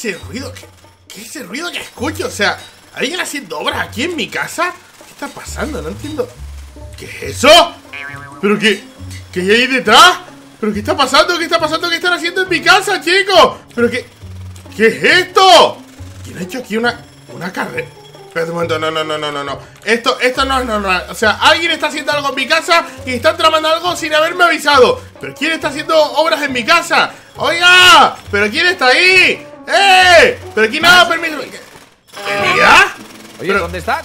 ese ruido? ¿Qué, ¿Qué es ese ruido que escucho? O sea, ¿alguien haciendo obras aquí en mi casa? ¿Qué está pasando? No entiendo. ¿Qué es eso? ¿Pero qué? ¿Qué hay ahí detrás? ¿Pero qué está pasando? ¿Qué está pasando? ¿Qué están haciendo en mi casa, chicos? ¿Pero qué? ¿Qué es esto? ¿Quién ha hecho aquí una, una carrera? Espera un momento, no, no, no, no, no, no. Esto, esto no es normal. O sea, alguien está haciendo algo en mi casa y están tramando algo sin haberme avisado. ¿Pero quién está haciendo obras en mi casa? ¡Oiga! ¿Pero quién está ahí? ¡Eh! ¿Pero quién no ha permiso? ¿Elías? Oye, ¿dónde estás?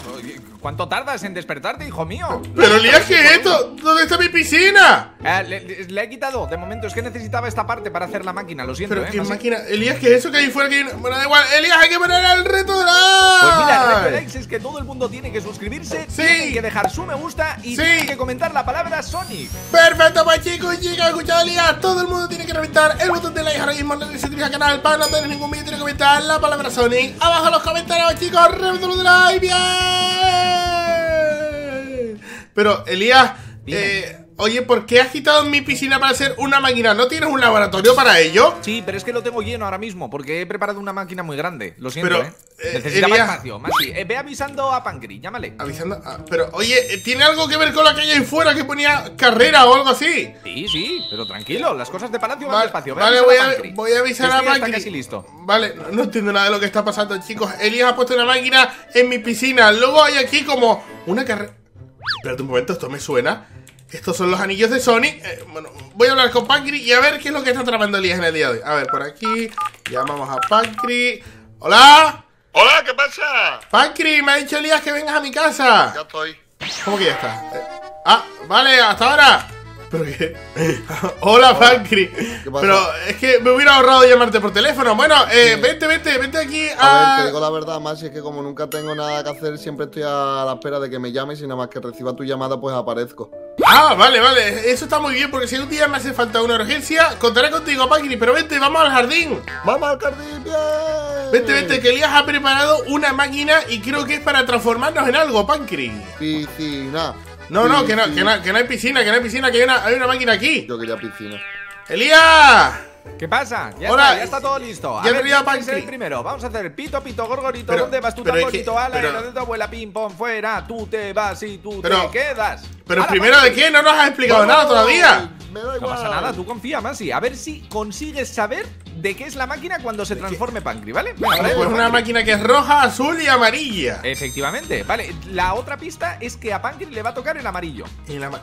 ¿Cuánto tardas en despertarte, hijo mío? ¿Pero Elías qué es esto? ¿Dónde está mi piscina? Eh, le, le- le he quitado, de momento, es que necesitaba esta parte para hacer la máquina, lo siento, Pero ¿eh? qué máquina. Elías, ¿qué es eso que hay fuera? Que hay una- Bueno, da igual. Elías, hay que poner el reto de la. Pues mira, el reto de likes es que todo el mundo tiene que suscribirse, Sí. tiene que dejar su me gusta y Sí. tiene que comentar la palabra Sonic. Perfecto, pues chicos y chicas, escuchado Elías. Todo el mundo tiene que reventar el botón de like ahora mismo. No al canal para no tener ningún vídeo. Tiene que comentar la palabra Sonic. Abajo en los comentarios, chicos. Reventalo de like. Bien. Pero, Elías, eh. Oye, ¿por qué has quitado mi piscina para hacer una máquina? ¿No tienes un laboratorio para ello? Sí, pero es que lo tengo lleno ahora mismo porque he preparado una máquina muy grande. Lo siento, Pero, ¿eh? eh, Necesitaba Elías- espacio. Masi, eh, ve avisando a Pancri, llámale. Avisando. ah, pero, oye, ¿tiene algo que ver con la que hay ahí fuera que ponía carrera o algo así? Sí, sí, pero tranquilo, las cosas de Palacio van Vale, despacio. Ve vale, voy a a, Pancri. voy a avisar a ya está casi listo. Vale, no, no entiendo nada de lo que está pasando, chicos. Elías ha puesto una máquina en mi piscina. Luego hay aquí como una carrera. Espérate un momento, esto me suena. Estos son los anillos de Sonic. Eh, bueno, voy a hablar con Pancri y a ver qué es lo que está tramando Elías en el día de hoy. A ver, por aquí. Llamamos a Pancri. ¡Hola! Hola, ¿qué pasa? Pancri, me ha dicho Elías que vengas a mi casa. Ya estoy. ¿Cómo que ya está? Eh, ah, vale, hasta ahora. Hola, Pancri. pasa? Pero es que me hubiera ahorrado llamarte por teléfono. Bueno, eh, vente, vente, vente aquí A ver, te digo la verdad, Maxi, es que como nunca tengo nada que hacer, siempre estoy a la espera de que me llames y nada más que reciba tu llamada, pues aparezco. Ah, vale, vale. Eso está muy bien porque si un día me hace falta una urgencia, contaré contigo, Pancri. Pero vente, vamos al jardín. ¡Vamos al jardín! ¡Bien! Vente, vente, que Elías ha preparado una máquina y creo que es para transformarnos en algo, Pancri. Piscina. No, no, que no, que no, que no hay piscina, que no hay piscina, que hay una, hay una máquina aquí. Yo quería piscina. ¡Elías! ¿Qué pasa? Ya Hola, está, ya está todo listo. A ya ver, a ¿quién ser el primero. Vamos a hacer pito, pito, gorgorito. Pero- ¿Dónde vas tú, tamborito? Ala, pero- de tu abuela, ping pong, fuera. Tú te vas y tú Pero- te quedas. Pero Ala, primero de qué, no nos has explicado nada todavía. Me da No igual. pasa nada, tú confía, Masi. A ver si consigues saber de qué es la máquina cuando se transforme Pancri, ¿vale? Venga, pues una Pancri. máquina que es roja, azul y amarilla. Efectivamente, vale. La otra pista es que a Pancri le va a tocar el amarillo. Y la ma-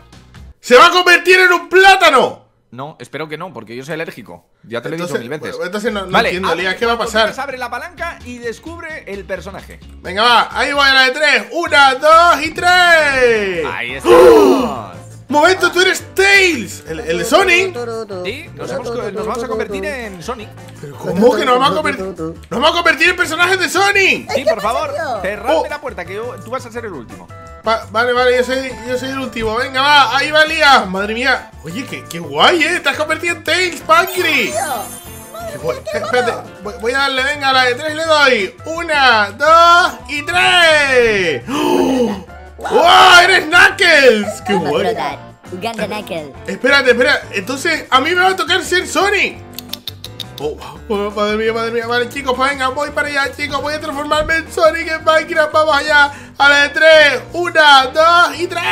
¡Se va a convertir en un plátano! No, espero que no, porque yo soy alérgico. Ya te lo he dicho mil veces. bueno, entonces no- no vale, entiendo, abre Elías, ¿qué va a pasar? Abre la palanca y descubre el personaje. Venga, va, ahí voy a la de tres. Una, dos y tres. Ahí estamos. Momento, tú eres Tails, el, el de Sonic. Sí, nos, hemos co- nos vamos a convertir en Sonic. Pero ¿cómo que nos vamos a convertir? Nos vamos a convertir en personajes de Sonic. Sí, por favor, cerradme Oh. la puerta, que yo- tú vas a ser el último. Va- vale, vale, yo soy, yo soy el último. Venga, va, ahí va Elías. Madre mía. Oye, qué, qué guay, eh. Te has convertido en Tails, guay. Eh, Espérate, voy, voy a darle, venga, a la de tres le doy. Una, dos y tres. ¡Oh! ¡Wow! ¡Eres Knuckles! ¡Qué guay! Espérate, espera. Entonces, a mí me va a tocar ser Sonic. Oh, oh, madre mía, madre mía. Vale, chicos, pues venga, voy para allá, chicos. Voy a transformarme en Sonic en Minecraft. Vamos allá. A la de tres. Una, dos y tres.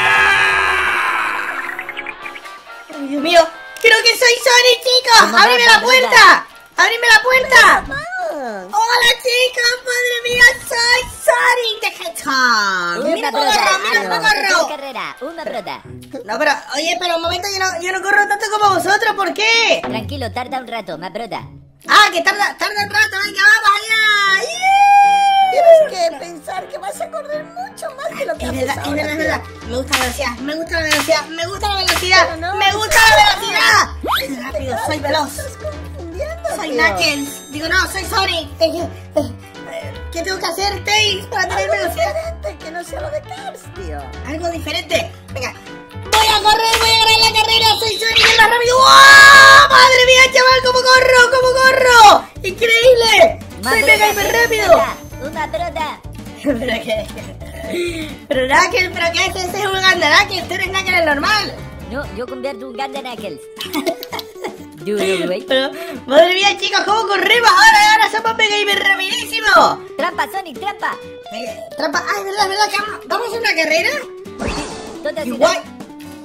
Ay, Dios mío, creo que soy Sonic, chicos. ¡Ábreme la puerta! ¡Ábreme la puerta! ¡Hola, chicos! ¡Madre mía, soy Sonic the Hedgehog! ¡Mira cómo corro, mira cómo Una corro! carrera. Una brota. No, pero, oye, pero un momento, yo no, yo no corro tanto como vosotros, ¿por qué? Tranquilo, tarda un rato, más brota. Ah, que tarda, tarda un rato, venga, vamos allá. Tienes que pensar que vas a correr mucho más de lo que Es haces verdad, es verdad, es verdad. Me gusta la velocidad, me gusta la velocidad, me gusta la velocidad, no, me gusta la velocidad. Soy rápido, soy veloz. Soy. Knuckles. Digo, no, soy Sonic. ¿Qué tengo que hacer, Tails, para tener Algo velocidad? diferente que no sea lo de Cars, tío. Algo diferente. Venga. Voy a correr, voy a ganar la carrera. Soy Sonic el más rápido. ¡Wow! ¡Madre mía, chaval! ¿Cómo corro? ¿Cómo corro? ¡Increíble! ¡Soy mega hiper rápido! Una brota. ¿Pero qué? Pero Knuckles, ¿pero qué es? Ese es un Knuckles. Tú eres Knuckles normal. No, yo convierto un Uganda Pero, madre mía, chicos, ¿cómo corremos ahora? Ahora somos mega hiper rapidísimos. Trampa, Sonic, trampa. Trampa, ay, verdad, verdad, que vamos- vamos a hacer una carrera. ¿Dónde Qué guay.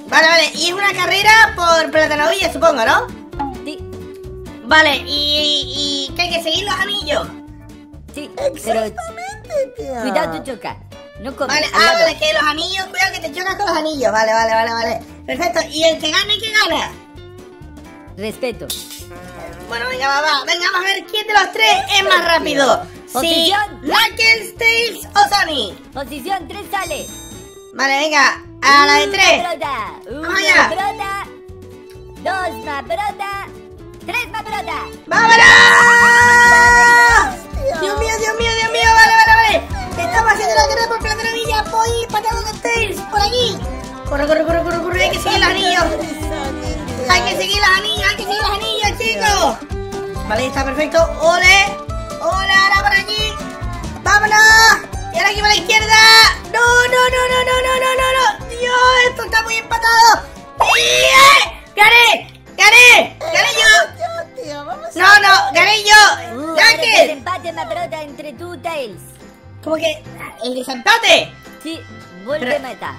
Vale, vale, y es una carrera por Platanovilla, supongo, ¿no? Sí, Vale, y, y que hay que seguir los anillos. sí. Pero Exactamente, tío. cuidado, tú choca. No comes. Vale, al ah, lado. vale, que los anillos, cuidado que te chocas con los anillos. Vale, vale, vale, vale. Perfecto, y el que gane, ¿qué gana? Respeto. Bueno, venga, va, va. Venga, vamos a ver quién de los tres es más rápido. Si Posición. Knuckles, Tails o Sonic. Posición 3 sale. Vale, venga, a la de Una tres. brota. Una Vamos allá. brota. Dos más brota. Tres más brota. ¡Vámonos! Dios mío, Dios mío, Dios mío, vale, vale, vale. Estamos haciendo la carrera por de Villa. Voy patando con Tails, por aquí. Corre, corre, corre, corre, corre. Hay que seguir los anillos. Hay que seguir los anillos, hay que seguir los anillos, chicos. Vale, está perfecto. ¡Ole! ¡Ole, ahora por aquí! ¡Vámonos! Y ahora aquí por la izquierda. ¡No, no, no, no, no, no, no, no! no! ¡Dios! Esto está muy empatado. ¡Bien! ¡Gané! ¡Gané! ¡Gané yo! Tío, vamos. No, no, gané yo. Uh, ¡Knuckles! empate más brota entre tú y Tails. Como que el desempate. Sí, vuelve Pero- a matar.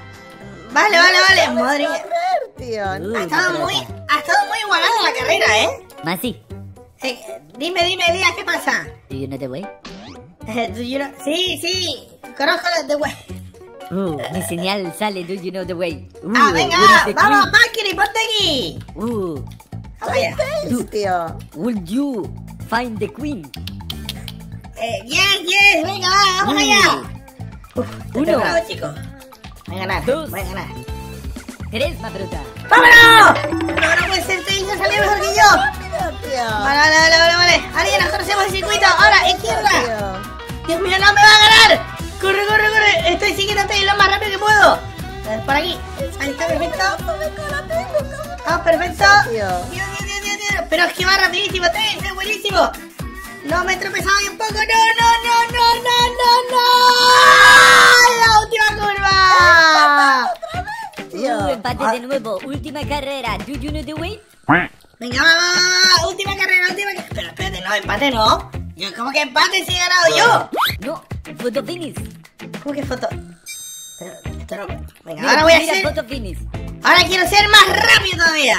Vale, vale, vale. Madre mía. tío. Ha estado más muy, estado muy igualada la carrera, ¿eh? Más sí. Eh, Dime, dime, Elías, ¿qué pasa? Do you know the way? Eh, do you know- Sí, sí. Conozco la de web. Uh, mi señal sale, do you know the way? Uh, Ah, venga, the vamos? Valkyrie, ponte aquí. Uh, Vaya. Tails, tío. will you find the queen? Eh, yes, yes, venga, va, vamos Uh, allá. Uf, Uno. preparado, chicos. Voy a ganar, Dos. voy a ganar. Tres más brota. ¡Vámonos! No, no Dios, Dios, Dios, Dios, Dios. Pero es que va rapidísimo, es buenísimo. No me he tropezado ni un poco. No, no, no, no, no, no, no. La última curva. Empate de nuevo. Última carrera. Do you know the way? Venga, va. Última carrera, última carrera. Pero espérate, no, empate no. Yo, ¿cómo que empate si he ganado yo? No, photo finish. ¿Cómo que foto? Pero. Venga, Mira, ahora voy a photo finish. Ahora quiero ser más rápido todavía.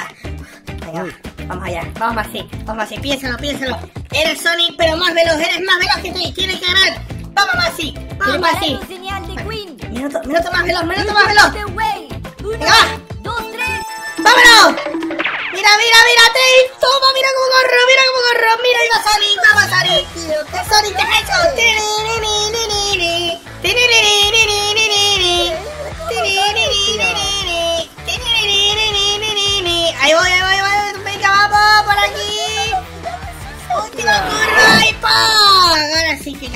Vamos allá, vamos así, vamos así, piénsalo, piénsalo. Eres Sonic, pero más veloz, eres más veloz que tú, tienes que ganar. Vamos más así, vamos así. señal de queen. Minuto, minuto más veloz, minuto más veloz. Uno, dos, tres. ¡Vámonos! Mira, mira, mira, Tails, toma, mira cómo corro, mira cómo corro, mira, va Sonic, vamos Sonic. Tío, Sonic, ¿qué has hecho?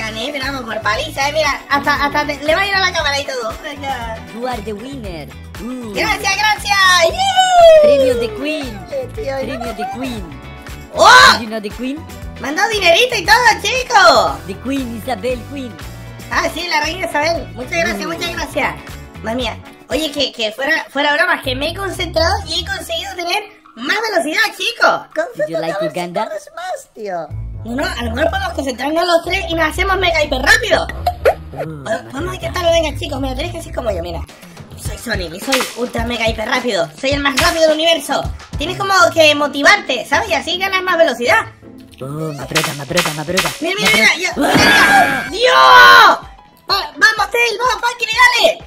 Gané, pero vamos por paliza, eh. Mira, hasta, hasta te- le va a ir a la cámara y todo. You are the winner. Uh, Gracias, gracias. ¡Yee! premio de queen. tío. Premio de queen. ¡Oh! You know the queen? Dado dinerito y todo, chicos. The queen Isabel Queen. Ah, sí, la reina Isabel. Muchas gracias, muchas gracias. Madre mía. Oye, que, que fuera, fuera bromas, que me he concentrado y he conseguido tener más velocidad, chicos. Did you like Uganda? más, tío. No, no, a lo mejor podemos concentrarnos los tres y nos hacemos mega hiper rápido. Vamos a intentarlo, venga, chicos. Mira, tenéis que hacer como yo, mira. Soy Sonic y soy ultra mega hiper rápido. Soy el más rápido del universo. Tienes como que motivarte, ¿sabes? Y así ganas más velocidad. Oh, más brota, más brota, más brota. Mira, mira, mira, ya, mira, mira. ¡Dios! Va- vamos, Tail, vamos, Valkyrie, dale.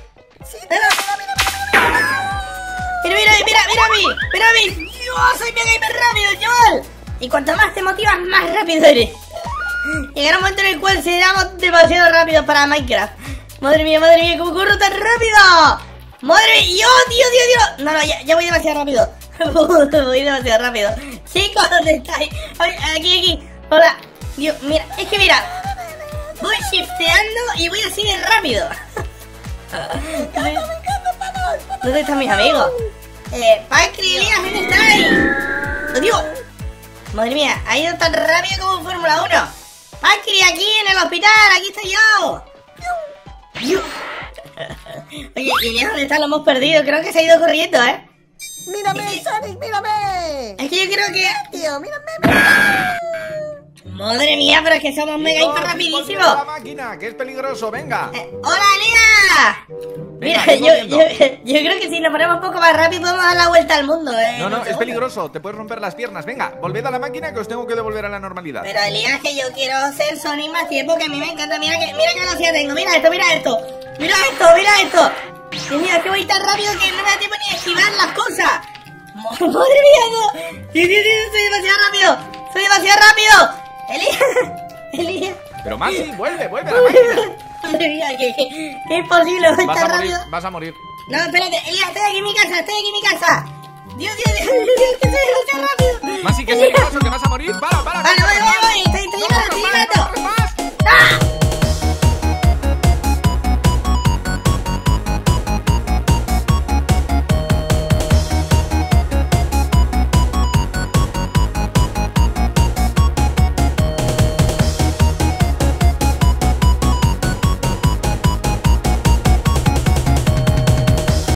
Mira, mira, mira, mira, mira a mí, mira a mí. Dios, soy mega hiper rápido, chaval. Y cuanto más te motivas, más rápido eres. Llegará un momento en el cual seremos demasiado rápidos para Minecraft. Madre mía, madre mía, ¿cómo corro tan rápido? Madre mía, Dios, Dios, Dios, Dios. No, no, ya, ya voy demasiado rápido. voy demasiado rápido. Chicos, ¿dónde estáis? Aquí, aquí. Hola. Dios, mira, es que mira. Voy shifteando y voy así de rápido. ¿Dónde están mis amigos? Eh, Pacri, ¿dónde estáis? ¡Oh, Dios! Madre mía, ha ido tan rápido como en Fórmula 1. Pacri, aquí en el hospital, aquí estoy yo. Oye, ¿y dónde está? Lo hemos perdido. Creo que se ha ido corriendo, ¿eh? Mírame, Sonic, mírame. Es que yo creo que... Tío, mírame, mírame. Madre mía, pero es que somos mega hiper rapidísimos. la máquina, que es peligroso, venga. Eh, ¡Hola, Mira, yo, voy yo, yo creo que si nos ponemos un poco más rápido podemos dar la vuelta al mundo, ¿eh? No, no, es peligroso, te puedes romper las piernas. Venga, volved a la máquina que os tengo que devolver a la normalidad. Pero Elías, que yo quiero ser Sonic más tiempo, que a mí me encanta. Mira que, mira qué velocidad tengo. Mira esto, mira esto. Mira esto, mira esto. Dios mío, es que voy tan rápido que no me da tiempo ni a esquivar las cosas. Ma- Madre mía, no. Dios, Dios, Dios, soy demasiado rápido. Soy demasiado rápido. Elías, Elías. Pero Maxi, vuelve, vuelve a la máquina. Madre mía, que, que, imposible, voy tan rápido. Vas a morir. No, espérate, Elías, estoy aquí en mi casa, estoy aquí en mi casa. Dios, Dios, Dios, Dios, Dios que soy demasiado rápido. Más sí que es peligroso, que vas a morir. Para, para. Vale, voy, voy, voy, estoy, estoy llegando, estoy llegando.